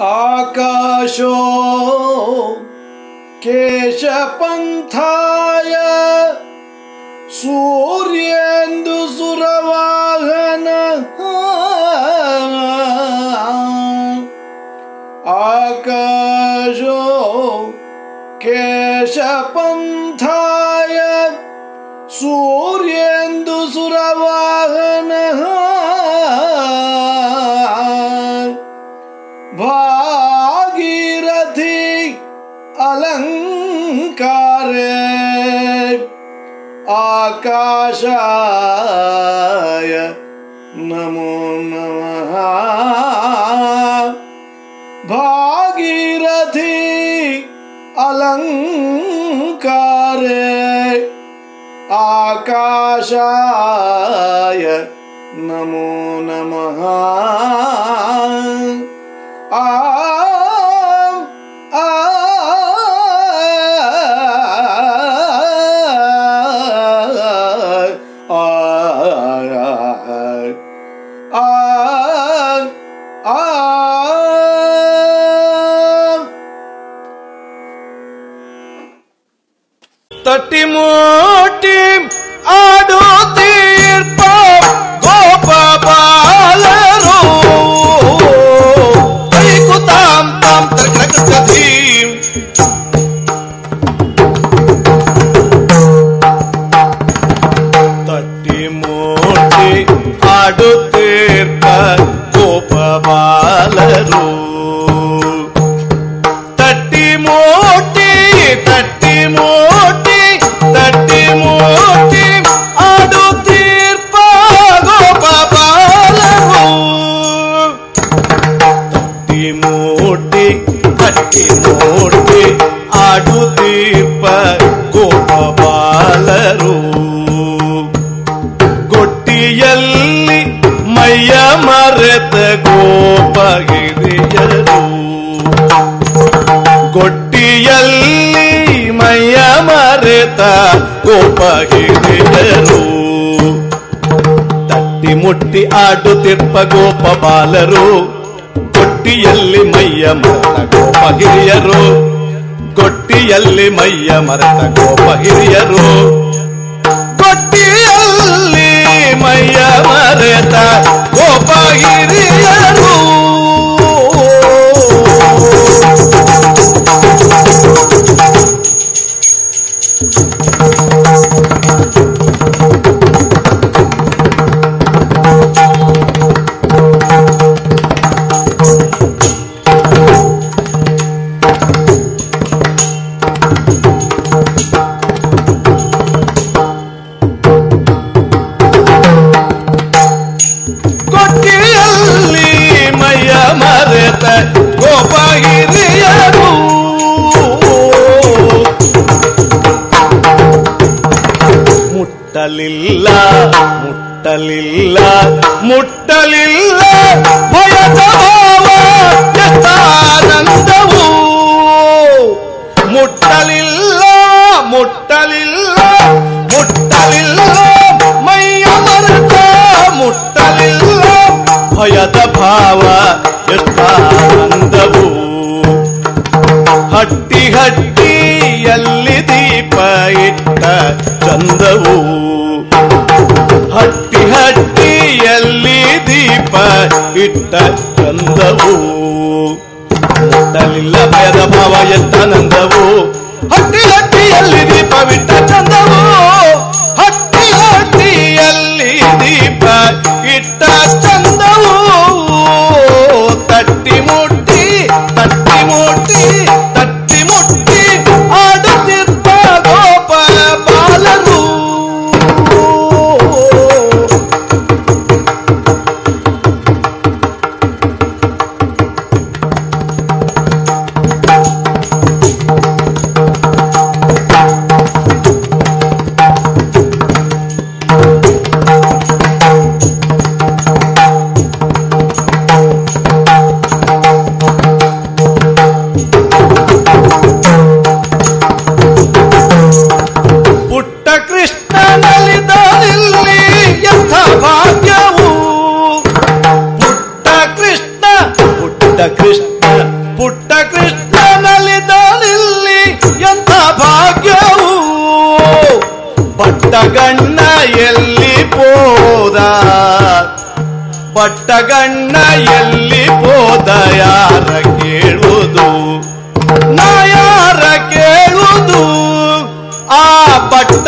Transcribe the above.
आकाशो केशपन्थाय सूर्येन्दुसुरवाहन। आकाशो केशपन्थाय सूर्येन्दुसुरवाहन आकाशाय नमो नमः। भागीरथी अलङ्कारे आकाशाय नमो नमः। आ तटी मोटी आडो तीर्थ गोपाल ಮರೆತ ಗೋಪ ಹಿರಿಯರು ಗೊಟ್ಟಿಯಲ್ಲಿ ಮೈಯ ಮರೆತ ಗೋಪಗಿರಿಯರು ತಟ್ಟಿ ಮುಟ್ಟಿ ಆಡುತ್ತಿರ್ಪ ಗೋಪ ಬಾಲರು. ಗೊಟ್ಟಿಯಲ್ಲಿ ಮೈಯ ಮರೆತ ಗೋಪ ಹಿರಿಯರು ಗೊಟ್ಟಿಯಲ್ಲಿ ಮೈಯ ಮರೆತ ಗೋಪ ಹಿರಿಯರು ಮುಟ್ಟಲಿಲ್ಲ ಮುಟ್ಟಲಿಲ್ಲ, ಭಯದ ಭಾವ, ಯಥಾನಂದವು. ಮುಟ್ಟಲಿಲ್ಲ ಮುಟ್ಟಲಿಲ್ಲ ಮುಟ್ಟಲಿಲ್ಲ, ಮೈಯ ಮರೆತ, ಮುಟ್ಟಲಿಲ್ಲ, ಭಯದ ಭಾವ ಎಷ್ಟಾನಂದವು ಹಟ್ಟಿ ಹಟ್ಟಿಯಲ್ಲಿ ದೀಪ ಇಟ್ಟ ಚಂದವು. ಇಟ್ಟ ಚಂದವು. ಮುಟ್ಟಲಿಲ್ಲ ಭಯದ ಭಾವ ಎತ್ತಾನಂದವು ಹಟ್ಟಿ ಹಟ್ಟಿಯಲ್ಲಿ ದೀಪವಿಟ್ಟ ಚಂದವು. ಪಟ್ಟಗಣ್ಣ ಎಲ್ಲಿ ಹೋದ ಯಾರ ಕೇಳುವುದು ನಾ ಯಾರ ಕೇಳುವುದು. ಆ ಪಟ್ಟ